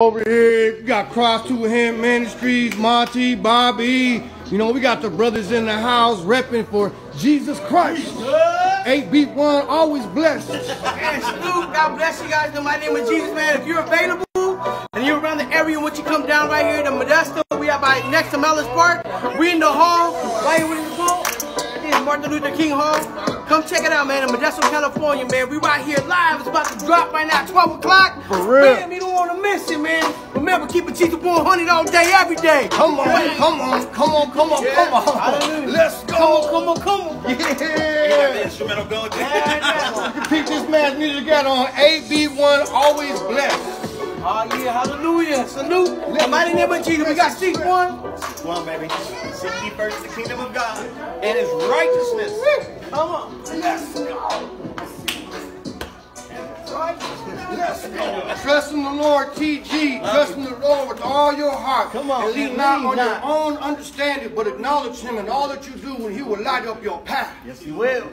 Over here, we got Cross To Him Ministries, Monty, Bobby. You know, we got the brothers in the house repping for Jesus Christ. 8 beat 1, always blessed. And salute, God bless you guys in my name of Jesus, man. If you're available and you're around the area, once you come down right here to Modesto, we are by next to Mellis Park. We in the hall, right here with the hall. This is Martin Luther King Hall. Come check it out, man. I'm in Modesto, California, man. We right here live. It's about to drop right now, 12 o'clock. For real. Man, you don't want to miss it, man. Remember, keep it Jesus 100 all day, every day. Come on, come on, come on, come on, come on. Hallelujah. Let's go. Come on, go. come on, come on. Yeah. yeah. instrumental going You can peep this man's music out on 8B1, always blessed. Oh, yeah, hallelujah. Salute. In the mighty name of Jesus, we got seat one. One, baby. Seek ye first the kingdom of God and his righteousness. Come on. Let's go. Let's go. Trust in the Lord, TG. Trust in the Lord with all your heart. Come on, And lean not on not. your own understanding, but acknowledge Him in all that you do, and He will light up your path. Yes, he will.